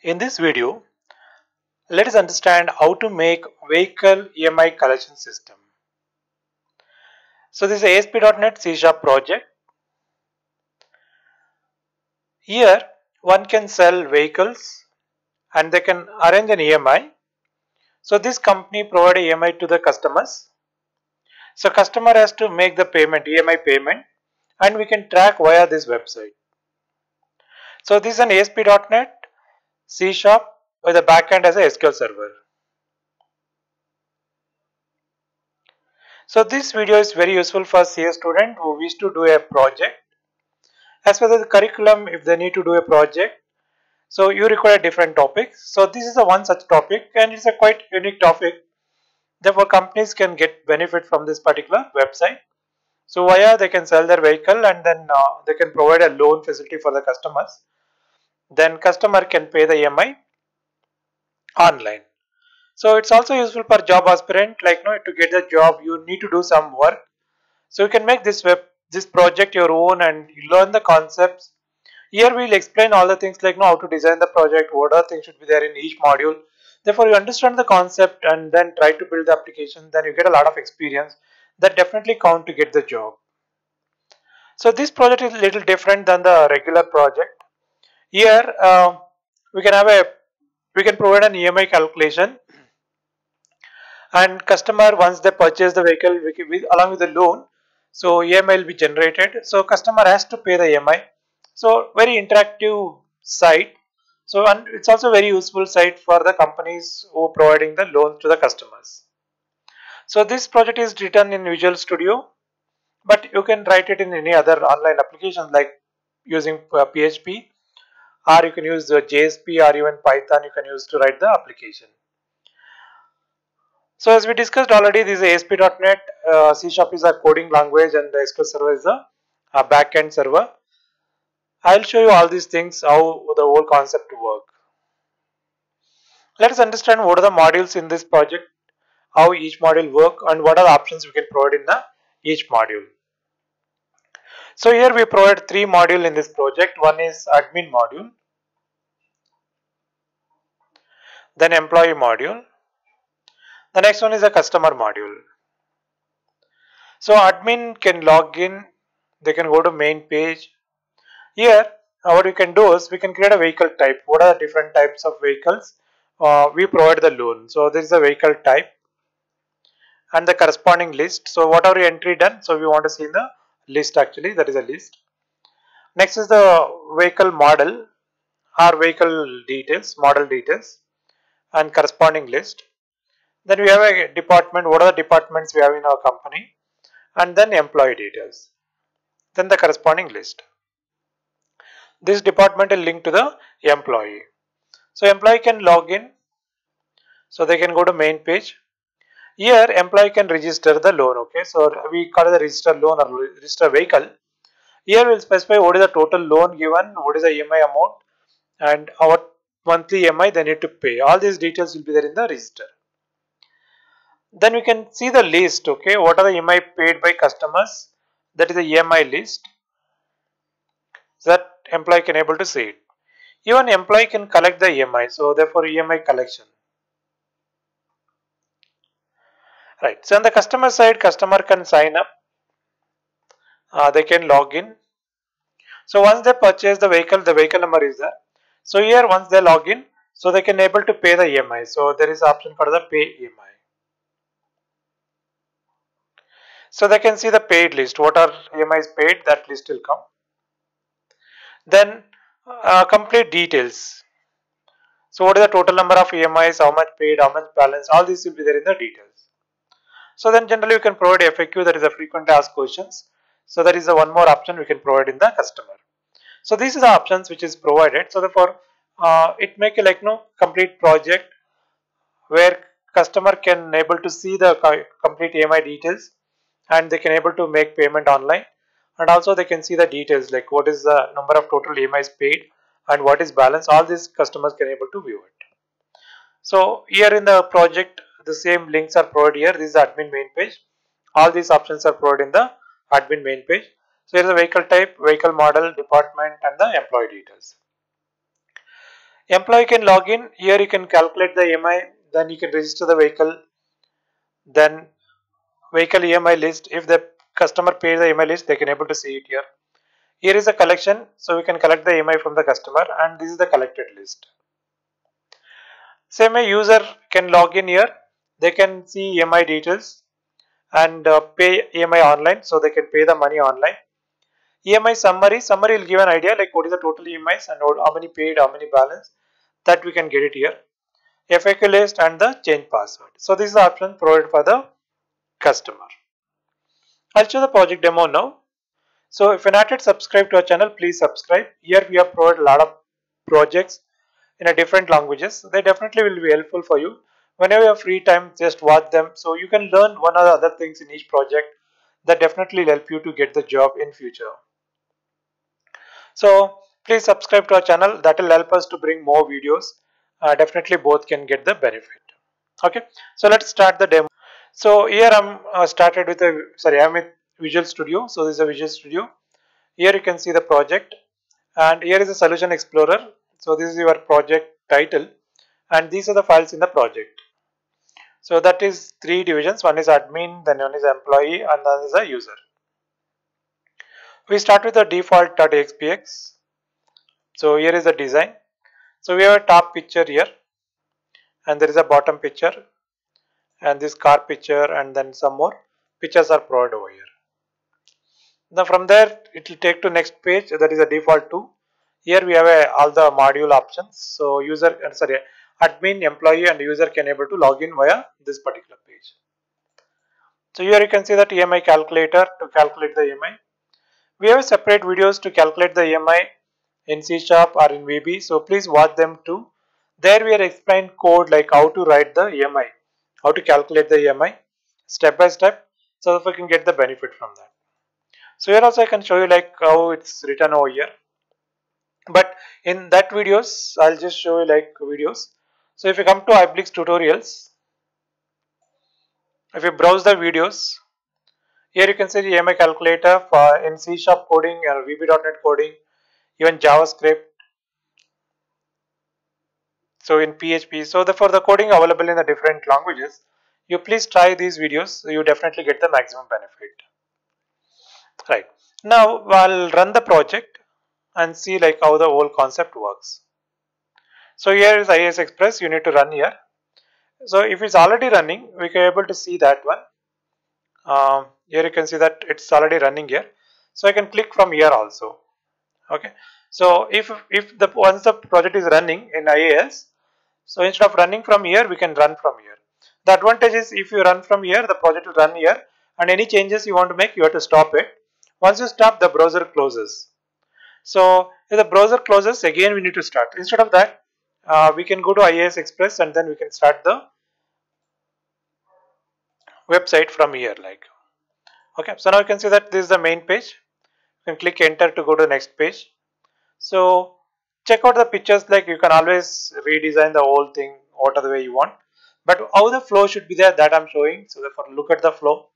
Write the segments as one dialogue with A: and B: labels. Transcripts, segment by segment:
A: In this video, let us understand how to make vehicle EMI collection system. So this is ASP.NET C Sharp project. Here one can sell vehicles and they can arrange an EMI. So this company provide EMI to the customers. So customer has to make the payment, EMI payment and we can track via this website. So this is an ASP.NET C Sharp with the backend as a SQL server. So this video is very useful for CS student who wish to do a project. As per the curriculum, if they need to do a project, so you require different topics. So this is a one such topic and it's a quite unique topic. Therefore companies can get benefit from this particular website. So via they can sell their vehicle and then uh, they can provide a loan facility for the customers. Then customer can pay the EMI online. So it's also useful for job aspirant like you know, to get the job you need to do some work. So you can make this web this project your own and learn the concepts. Here we'll explain all the things like you know, how to design the project, what are things should be there in each module. Therefore you understand the concept and then try to build the application then you get a lot of experience that definitely count to get the job. So this project is a little different than the regular project. Here uh, we can have a we can provide an EMI calculation. And customer once they purchase the vehicle with, along with the loan so EMI will be generated. So customer has to pay the EMI so very interactive site. So and it's also very useful site for the companies who are providing the loans to the customers. So this project is written in Visual Studio but you can write it in any other online application like using PHP or you can use the JSP or even Python you can use to write the application. So as we discussed already this is ASP.NET, uh, C Sharp is a coding language and the SQL Server is a, a backend server. I'll show you all these things how the whole concept work. Let us understand what are the modules in this project, how each module work and what are the options we can provide in the each module. So here we provide three module in this project. One is admin module, then employee module, the next one is a customer module. So admin can log in, they can go to main page. Here what we can do is we can create a vehicle type. What are the different types of vehicles? Uh, we provide the loan. So this is a vehicle type and the corresponding list. So whatever entry done, so we want to see the list actually that is a list. Next is the vehicle model or vehicle details, model details and corresponding list. Then we have a department, what are the departments we have in our company and then employee details. Then the corresponding list. This department will link to the employee. So employee can log in. So they can go to main page. Here employee can register the loan. Okay. So we call it the register loan or register vehicle. Here we will specify what is the total loan given, what is the EMI amount and our monthly EMI they need to pay. All these details will be there in the register. Then we can see the list okay? What are the EMI paid by customers? That is the EMI list that employee can able to see it. Even employee can collect the EMI so therefore EMI collection. Right so on the customer side customer can sign up uh, they can log in. So once they purchase the vehicle the vehicle number is there so here once they log in so they can able to pay the EMI so there is option for the pay EMI So they can see the paid list. What are EMIs paid? That list will come. Then uh, complete details. So what is the total number of EMIs? How much paid? How much balance? All these will be there in the details. So then generally you can provide FAQ that is a frequently asked questions. So that is the one more option we can provide in the customer. So these are the options which is provided. So therefore uh, it make a like no complete project where customer can able to see the complete EMI details and they can able to make payment online and also they can see the details like what is the number of total EMIs paid and what is balance all these customers can able to view it. So here in the project the same links are provided here this is admin main page all these options are provided in the admin main page. So here is the vehicle type, vehicle model, department and the employee details. Employee can log in. Here you can calculate the EMI. Then you can register the vehicle. Then vehicle EMI list. If the customer pays the EMI list, they can able to see it here. Here is a collection. So we can collect the EMI from the customer and this is the collected list. Same way user can log in here. They can see EMI details and uh, pay EMI online. So they can pay the money online. EMI summary. Summary will give an idea like what is the total EMIs and how many paid, how many balance. That we can get it here. FAQ list and the change password. So this is the option provided for the customer. I'll show the project demo now. So if you're not yet subscribed to our channel, please subscribe. Here we have provided a lot of projects in a different languages. They definitely will be helpful for you. Whenever you have free time, just watch them. So you can learn one or the other things in each project that definitely will help you to get the job in future. So please subscribe to our channel. That will help us to bring more videos. Uh, definitely both can get the benefit. Okay. So let's start the demo. So here I'm uh, started with a sorry I'm with Visual Studio. So this is a Visual Studio. Here you can see the project and here is the Solution Explorer. So this is your project title and these are the files in the project. So that is three divisions. One is admin, then one is employee and then is a user. We start with the default.aspx. So here is the design. So we have a top picture here and there is a bottom picture and this car picture and then some more pictures are provided over here. Now from there it will take to next page that is a default to. Here we have a, all the module options. So user uh, sorry admin, employee and user can able to log in via this particular page. So here you can see that EMI calculator to calculate the EMI. We have separate videos to calculate the EMI in C Sharp or in VB. So please watch them too. There we are explained code like how to write the EMI how to calculate the EMI step by step so that we can get the benefit from that. So here also I can show you like how it's written over here. But in that videos, I'll just show you like videos. So if you come to Highblix tutorials, if you browse the videos, here you can see the EMI calculator for in C Sharp coding or VB.NET coding, even JavaScript, so in PHP. So the, for the coding available in the different languages, you please try these videos. So you definitely get the maximum benefit. Right. Now I'll run the project and see like how the whole concept works. So here is IIS Express. You need to run here. So if it's already running, we can able to see that one. Um, here you can see that it's already running here. So I can click from here also. Okay. So if if the once the project is running in IIS so instead of running from here, we can run from here. The advantage is if you run from here, the project will run here and any changes you want to make, you have to stop it. Once you stop, the browser closes. So if the browser closes, again we need to start. Instead of that, uh, we can go to IIS Express and then we can start the website from here like. Okay, so now you can see that this is the main page. You can click enter to go to the next page. So check out the pictures like you can always redesign the whole thing whatever way you want. But how the flow should be there that I'm showing. So therefore look at the flow.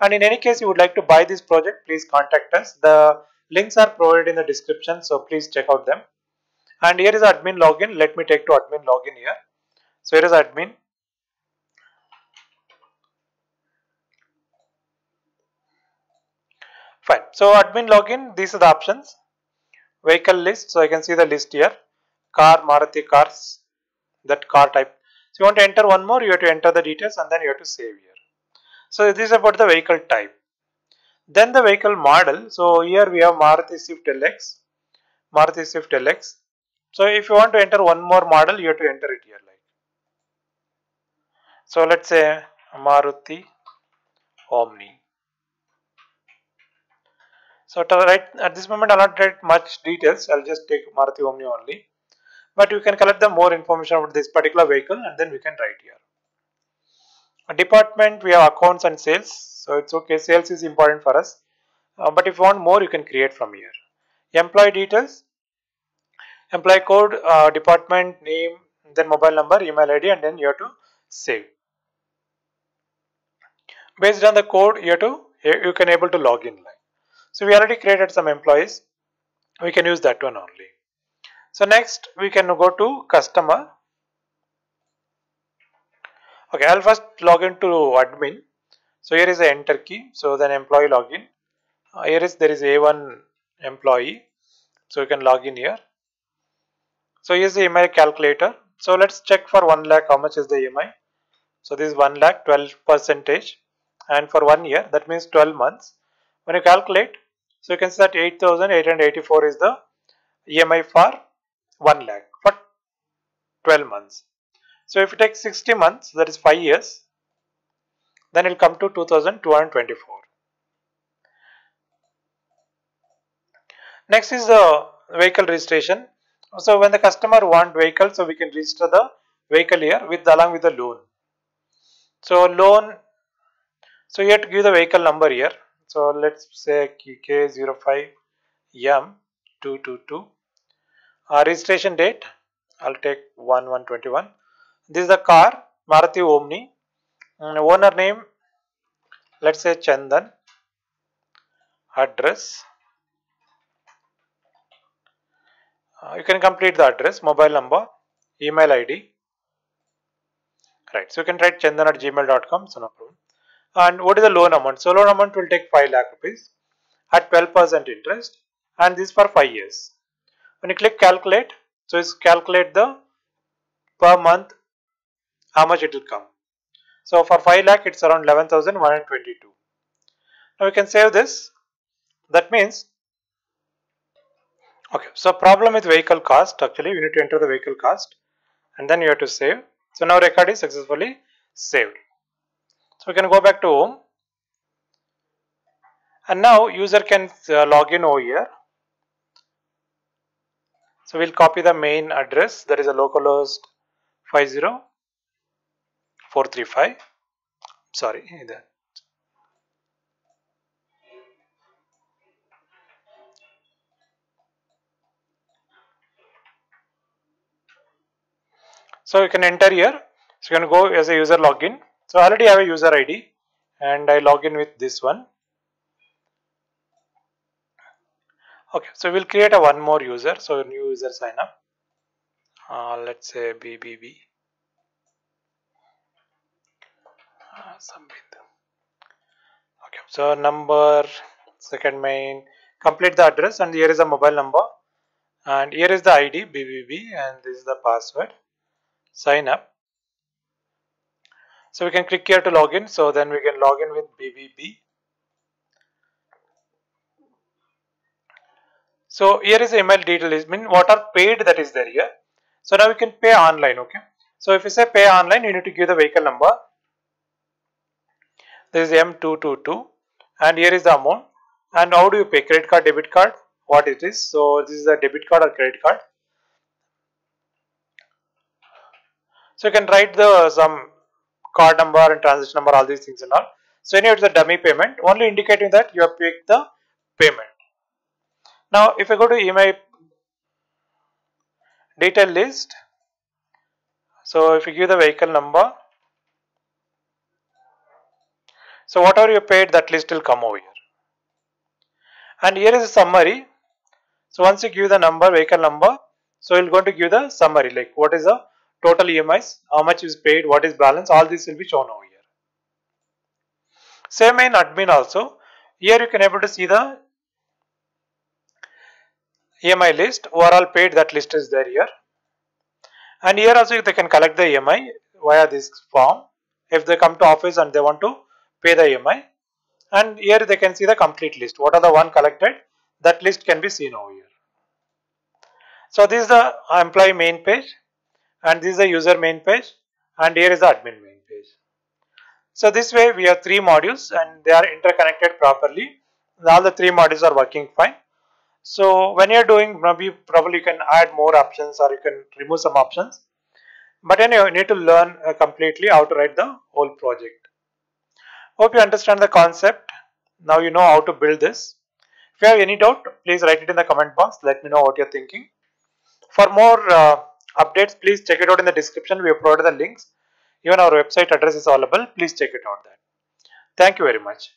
A: And in any case you would like to buy this project please contact us. The links are provided in the description so please check out them. And here is admin login. Let me take to admin login here. So here is admin fine. So admin login these are the options. Vehicle list so I can see the list here. Car Maruti cars that car type. So you want to enter one more you have to enter the details and then you have to save here. So this is about the vehicle type. Then the vehicle model. So here we have Maruti Swift LX Maruti Swift LX so if you want to enter one more model you have to enter it here like. So let's say Maruti Omni so write at this moment I'll not write much details. I'll just take Maruti Omni only. But you can collect the more information about this particular vehicle and then we can write here. A department we have accounts and sales. So it's okay. Sales is important for us. Uh, but if you want more you can create from here. Employee details. Employee code, uh, department, name, then mobile number, email ID and then you have to save. Based on the code you have to you can able to log in like. So we already created some employees. We can use that one only. So next we can go to customer. Okay, I'll first log into admin. So here is the enter key. So then employee login. Uh, here is there is A1 employee. So you can log in here. So here's the EMI calculator. So let's check for 1 lakh how much is the EMI. So this is 1 lakh 12 percentage and for 1 year that means 12 months. When you calculate so you can see that 8884 is the EMI for 1 lakh for 12 months. So if you take 60 months that is 5 years then it will come to 2224. Next is the vehicle registration. So when the customer want vehicle, so we can register the vehicle here with along with the loan. So loan, so you have to give the vehicle number here. So let's say K05M222. Uh, registration date, I'll take 1121. This is the car, Maruti Omni. And owner name, let's say Chandan. Address, Uh, you can complete the address, mobile number, email ID. Right, so you can write chandan at gmail.com, so no problem. And what is the loan amount? So loan amount will take 5 lakh rupees at 12% interest and this for 5 years. When you click calculate, so it's calculate the per month how much it will come. So for 5 lakh it's around 11,122. Now we can save this. That means Okay, so problem with vehicle cost actually we need to enter the vehicle cost and then you have to save. So now record is successfully saved. So we can go back to home and now user can uh, log in over here. So we'll copy the main address that is a localhost 50435 sorry that So you can enter here. So you can go as a user login. So I already have a user ID and I log in with this one. Okay, so we'll create a one more user. So new user sign up. Uh, let's say BBB. Uh, okay, so number, second main, complete the address and here is the mobile number and here is the ID BBB and this is the password sign up. So we can click here to log in. So then we can log in with BBB. So here is the email detail is mean what are paid that is there here. So now we can pay online. Okay. So if you say pay online, you need to give the vehicle number. This is M222 and here is the amount. And how do you pay? Credit card, debit card, what it is. So this is a debit card or credit card. So you can write the some card number and transaction number, all these things and all. So anyway, it's a dummy payment, only indicating that you have picked the payment. Now, if I go to EMI detail list, so if you give the vehicle number, so whatever you paid, that list will come over here. And here is a summary. So once you give the number, vehicle number, so you're going to give the summary like what is the total EMIs, how much is paid, what is balance, all this will be shown over here. Same in admin also. Here you can able to see the EMI list, overall paid that list is there here. And here also they can collect the EMI via this form. If they come to office and they want to pay the EMI. And here they can see the complete list. What are the one collected? That list can be seen over here. So this is the employee main page and this is the user main page and here is the admin main page. So this way we have three modules and they are interconnected properly. All the three modules are working fine. So when you are doing maybe probably you can add more options or you can remove some options. But anyway you need to learn uh, completely how to write the whole project. Hope you understand the concept. Now you know how to build this. If you have any doubt please write it in the comment box. Let me know what you are thinking. For more uh, updates please check it out in the description. We have provided the links. Even our website address is available. Please check it out there. Thank you very much